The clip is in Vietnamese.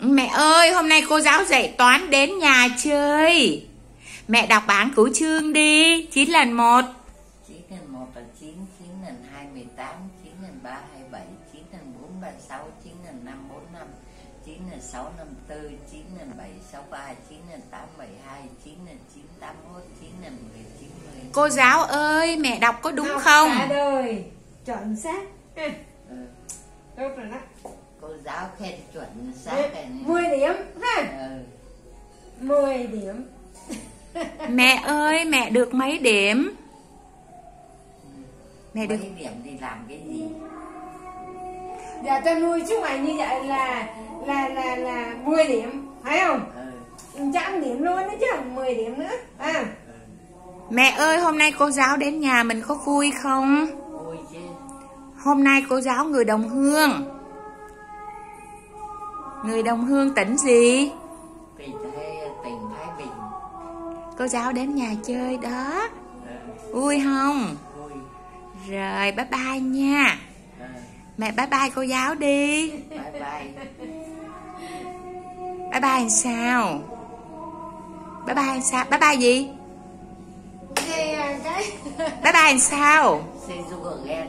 Mẹ ơi, hôm nay cô giáo dạy toán đến nhà chơi. Mẹ đọc bảng cửu chương đi. 9 lần 1. 9 lần 1 là 9, 9 lần 2 18, 9 lần 3 27, 9 lần 4 36, 9 lần 5 45, 9 lần 6 54, 9 lần 7 63, 9 lần 8 72, 9 lần 9 81, 9 lần 10 90. Cô giáo ơi, mẹ đọc có đúng Học không? cả đời chuẩn xác Ừ. tốt rồi đó Giáo khen chuẩn xác cái này. 10 điểm ha Ừ. 10 điểm Mẹ ơi, mẹ được mấy điểm? Mẹ được Mấy điểm thì làm cái gì? Dạ ta nuôi chú mày như vậy là là là là 10 điểm phải không? Ừ. Trăm điểm luôn đấy chứ 10 điểm nữa à Mẹ ơi, hôm nay cô giáo đến nhà mình có vui không? Vui chứ. Hôm nay cô giáo người đồng hương. Người đồng hương tỉnh gì? Tỉnh tỉnh Thái Bình. Cô giáo đến nhà chơi đó. Ừ. Vui không? Vui. Rồi, bye bye nha. Ừ. Mẹ bye bye cô giáo đi. Bye bye. Bye bye làm sao? Bye bye làm sao? Bye bye gì? À, Bye bye làm sao? See you again.